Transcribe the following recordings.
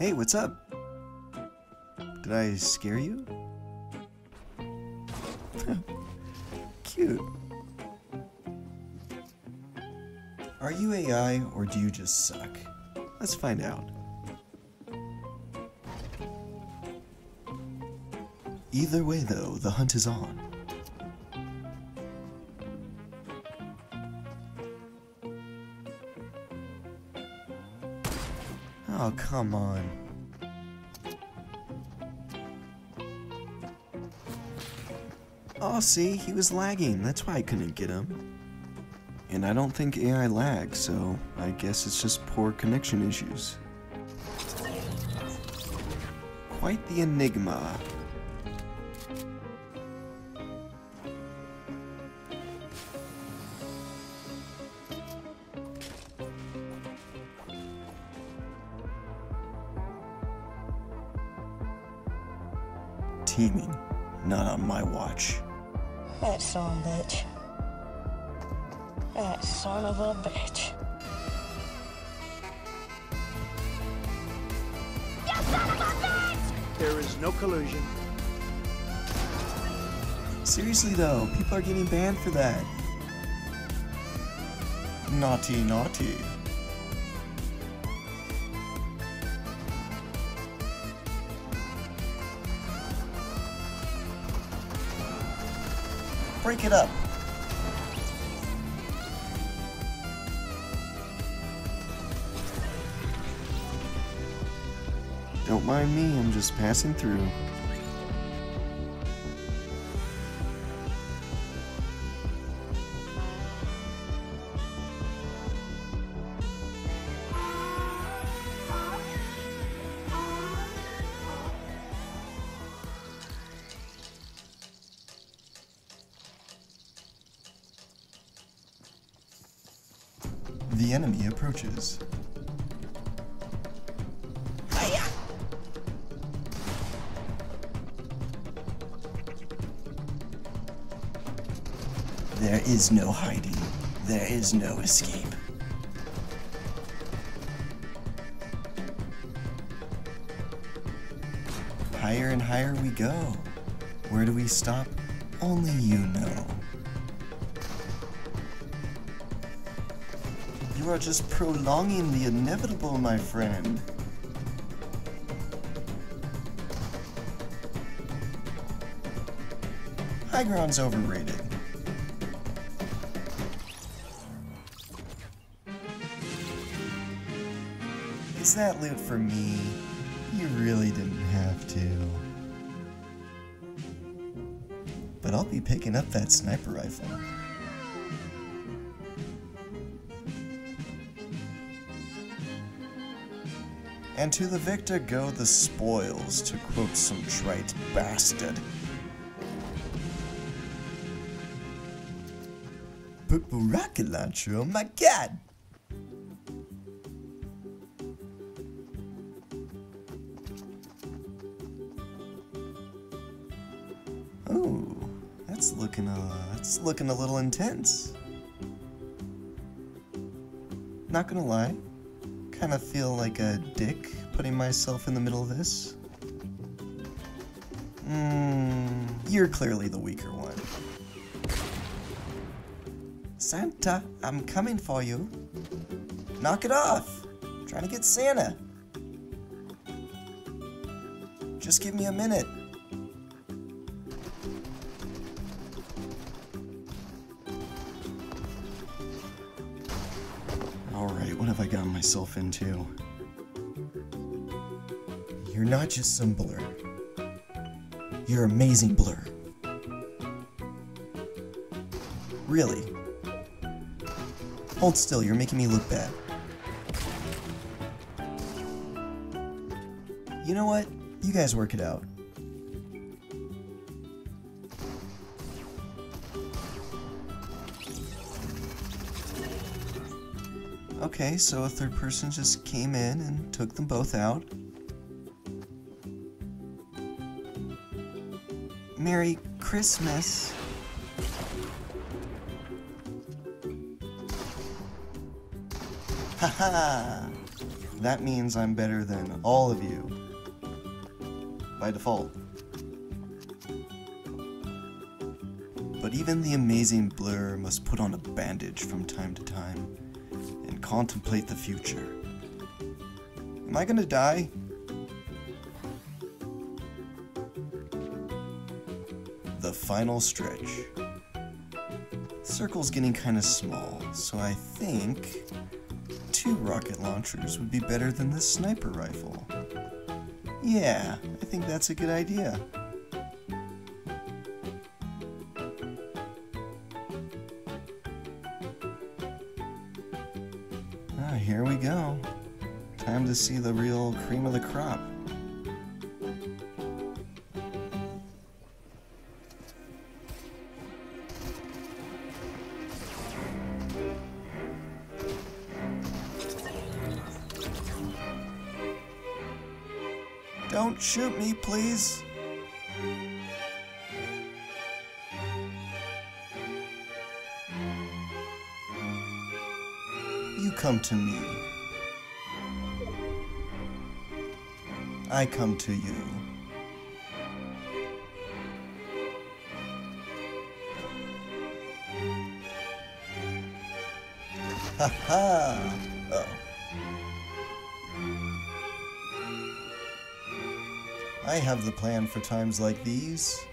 Hey, what's up? Did I scare you? Cute. Are you AI or do you just suck? Let's find out. Either way, though, the hunt is on. Oh, come on. Oh, see, he was lagging. That's why I couldn't get him. And I don't think AI lags, so I guess it's just poor connection issues. Quite the enigma. My watch. That son of a bitch. That son of a bitch. There is no collusion. Seriously though, people are getting banned for that. Naughty, naughty. Break it up. Don't mind me, I'm just passing through. The enemy approaches. There is no hiding. There is no escape. Higher and higher we go. Where do we stop? Only you know. You are just prolonging the inevitable, my friend. High ground's overrated. Is that loot for me? You really didn't have to. But I'll be picking up that sniper rifle. And to the victor go the spoils, to quote some trite bastard. Purple rocket launcher, oh my god! Ooh, that's looking uh that's looking a little intense. Not gonna lie, kind of feel like a dick putting myself in the middle of this. Hmm, you're clearly the weaker one. Santa, I'm coming for you. Knock it off. I'm trying to get Santa. Just give me a minute. Myself into? You're not just some blur. You're amazing blur. Really? Hold still, you're making me look bad. You know what? You guys work it out. Okay, so a third person just came in and took them both out. Merry Christmas. Haha. that means I'm better than all of you. By default. But even the amazing Blur must put on a bandage from time to time contemplate the future. Am I gonna die? The final stretch. Circle's getting kinda small, so I think two rocket launchers would be better than this sniper rifle. Yeah, I think that's a good idea. To see the real cream of the crop. Don't shoot me, please. You come to me. I come to you. Ha ha! Oh. I have the plan for times like these.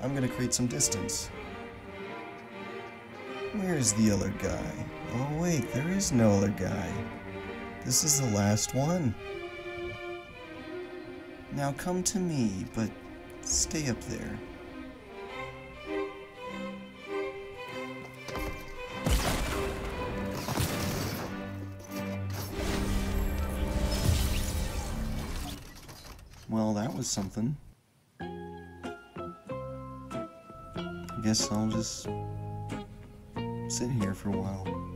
I'm gonna create some distance. Where's the other guy? Oh wait, there is no other guy. This is the last one. Now come to me, but stay up there. Well, that was something. I guess I'll just sit here for a while.